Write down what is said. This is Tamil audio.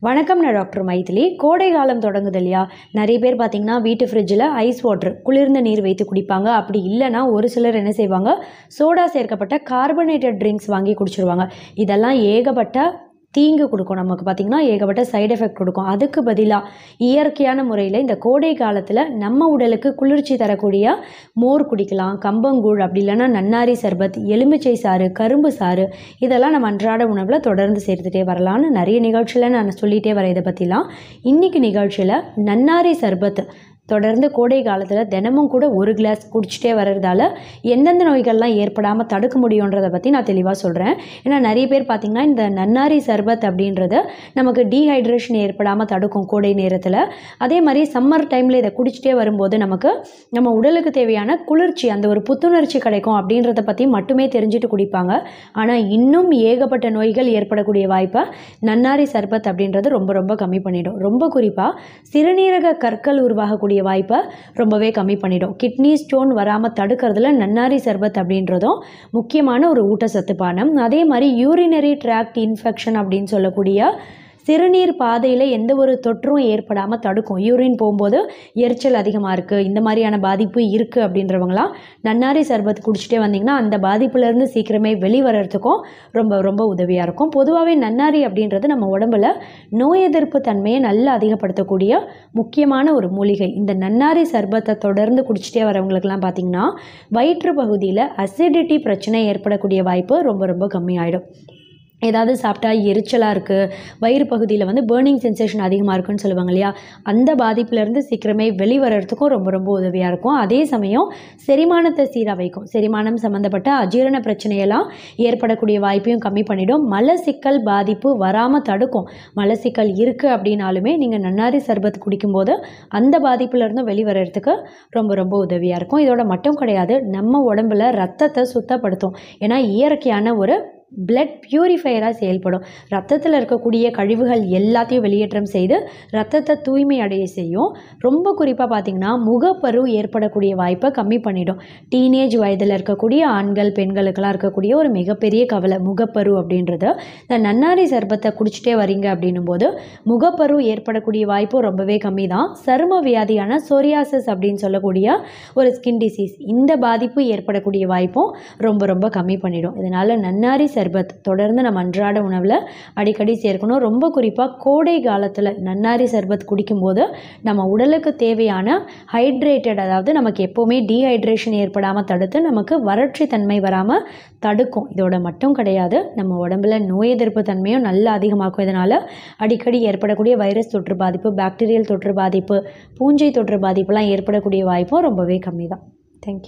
வணக்கம் நான் டாக்டர் மைதிலி. கோடை காலம் தொடங்குது இல்லையா நிறைய பேர் பார்த்தீங்கன்னா வீட்டு ஃப்ரிட்ஜில் ஐஸ் வாட்டர் குளிர்ந்த நீர் வைத்து குடிப்பாங்க. அப்படி இல்லைன்னா ஒரு சிலர் என்ன செய்வாங்க? சோடா சேர்க்கப்பட்ட கார்பனேட்டட் ட்ரிங்க்ஸ் வாங்கி குடிச்சிருவாங்க. இதெல்லாம் ஏகப்பட்ட தீங்கு கொடுக்கும். நமக்கு பார்த்திங்கன்னா ஏகப்பட்ட சைடு எஃபெக்ட் கொடுக்கும். அதுக்கு பதிலாக இயற்கையான முறையில் இந்த கோடை காலத்தில் நம்ம உடலுக்கு குளிர்ச்சி தரக்கூடிய மோர் குடிக்கலாம். கம்பங்கூழ் அப்படி இல்லைன்னா நன்னாரி சர்பத் எலுமிச்சை சாறு கரும்பு சாறு இதெல்லாம் நம்ம அன்றாட உணவில் தொடர்ந்து சேர்த்துட்டே வரலாம்னு நிறைய நிகழ்ச்சியில் நான் சொல்லிகிட்டே வரேன் இதை பற்றிலாம் இன்றைக்கி நிகழ்ச்சியில் நன்னாரி சர்பத் தொடர்ந்து கோடை காலத்தில் தினமும் கூட ஒரு கிளாஸ் குடிச்சிட்டே வர்றதால எந்தெந்த நோய்கள்லாம் ஏற்படாமல் தடுக்க முடியுன்றதை பற்றி நான் தெளிவாக சொல்கிறேன் ஏன்னா நிறைய பேர் பார்த்திங்கன்னா இந்த நன்னாரி சர்பத் அப்படின்றது நமக்கு டீஹைட்ரேஷன் ஏற்படாமல் தடுக்கும் கோடை நேரத்தில். அதே மாதிரி சம்மர் டைமில் இதை குடிச்சிட்டே வரும்போது நமக்கு நம்ம உடலுக்கு தேவையான குளிர்ச்சி அந்த ஒரு புத்துணர்ச்சி கிடைக்கும் அப்படின்றத பற்றி மட்டுமே தெரிஞ்சுட்டு குடிப்பாங்க. ஆனால் இன்னும் ஏகப்பட்ட நோய்கள் ஏற்படக்கூடிய வாய்ப்பை நன்னாரி சர்பத் அப்படின்றது ரொம்ப ரொம்ப கம்மி பண்ணிடும். ரொம்ப குறிப்பாக சிறுநீரக கற்கள் உருவாகக்கூடிய வாய்ப்பை ரொம்பவே கம்மி பண்ணிடும். கிட்னி ஸ்டோன் வராமல் தடுக்கிறதுல நன்னாரி சர்பத் அப்படின்றதும் முக்கியமான ஒரு ஊட்டச்சத்து பானம். அதே மாதிரி யூரினரி ட்ராக்ட் இன்ஃபெக்ஷன் அப்படின்னு சொல்லக்கூடிய சிறுநீர் பாதையில் எந்த ஒரு தொற்றும் ஏற்படாமல் தடுக்கும். யூரின் போகும்போது எரிச்சல் அதிகமாக இருக்குது இந்த மாதிரியான பாதிப்பு இருக்குது அப்படின்றவங்களாம் நன்னாரி சர்பத் குடிச்சிட்டே வந்தீங்கன்னா அந்த பாதிப்புலேருந்து சீக்கிரமே வெளிவரத்துக்கும் ரொம்ப ரொம்ப உதவியாக இருக்கும். பொதுவாகவே நன்னாரி அப்படின்றது நம்ம உடம்புல நோய் எதிர்ப்பு தன்மையை நல்லா அதிகப்படுத்தக்கூடிய முக்கியமான ஒரு மூலிகை. இந்த நன்னாரி சர்பத்தை தொடர்ந்து குடிச்சிட்டே வரவங்களுக்குலாம் பார்த்திங்கன்னா வயிற்று பகுதியில் அசிடிட்டி பிரச்சனை ஏற்படக்கூடிய வாய்ப்பு ரொம்ப ரொம்ப கம்மியாயிடும். ஏதாவது சாப்பிட்டா எரிச்சலாக இருக்குது வயிறு பகுதியில் வந்து பேர்னிங் சென்சேஷன் அதிகமாக இருக்குன்னு சொல்லுவாங்க இல்லையா? அந்த பாதிப்புலேருந்து சீக்கிரமே வெளிவரத்துக்கும் ரொம்ப ரொம்ப உதவியாக இருக்கும். அதே சமயம் செரிமானத்தை சீராக வைக்கும் செரிமானம் சம்மந்தப்பட்ட அஜீரண பிரச்சனையெல்லாம் ஏற்படக்கூடிய வாய்ப்பையும் கம்மி பண்ணிடும். மலச்சிக்கல் பாதிப்பு வராமல் தடுக்கும். மலச்சிக்கல் இருக்குது அப்படின்னாலுமே நீங்கள் நன்னாரி சர்பத் குடிக்கும்போது அந்த பாதிப்புலேருந்து வெளிவரத்துக்கு ரொம்ப ரொம்ப உதவியாக இருக்கும். இதோட மட்டும் கிடையாது நம்ம உடம்புல ரத்தத்தை சுத்தப்படுத்தும். ஏன்னா இயற்கையான ஒரு பிளட் பியூரிஃபையராக செயல்படும். ரத்தத்தில் இருக்கக்கூடிய கழிவுகள் எல்லாத்தையும் வெளியேற்றம் செய்து ரத்தத்தை தூய்மை அடைய செய்யும். ரொம்ப குறிப்பாக பார்த்திங்கன்னா முகப்பரு ஏற்படக்கூடிய வாய்ப்பை கம்மி பண்ணிடும். டீனேஜ் வயதில் இருக்கக்கூடிய ஆண்கள் பெண்களுக்கெல்லாம் இருக்கக்கூடிய ஒரு மிகப்பெரிய கவலை முகப்பரு அப்படின்றது. இந்த நன்னாரி சர்பத்தை குடிச்சிட்டே வரீங்க அப்படின்னும் போது முகப்பரு ஏற்படக்கூடிய வாய்ப்பும் ரொம்பவே கம்மி தான் சரும வியாதியான சோரியாசிஸ் அப்படின்னு சொல்லக்கூடிய ஒரு ஸ்கின் டிசீஸ் இந்த பாதிப்பு ஏற்படக்கூடிய வாய்ப்பும் ரொம்ப ரொம்ப கம்மி பண்ணிடும். இதனால் நன்னாரி சர்பத். தொடர்ந்து நம்ம அன்றாட உணவில் அடிக்கடி சேர்க்கணும். ரொம்ப குறிப்பாக கோடை காலத்தில் நன்னாரி சர்பத் குடிக்கும்போது நம்ம உடலுக்கு தேவையான ஹைட்ரேட்டட் அதாவது நமக்கு எப்போவுமே டீஹைட்ரேஷன் ஏற்படாமல் தடுத்து நமக்கு வறட்சி தன்மை வராமல் தடுக்கும். இதோட மட்டும் கிடையாது நம்ம உடம்புல நோய் எதிர்ப்பு தன்மையும் நல்லா அதிகமாக்கும் இதனால் அடிக்கடி ஏற்படக்கூடிய வைரஸ் தொற்று பாதிப்பு பாக்டீரியல் தொற்று பாதிப்பு பூஞ்சை தொற்று பாதிப்புலாம் ஏற்படக்கூடிய வாய்ப்பும் ரொம்பவே கம்மி தான் தேங்க்யூ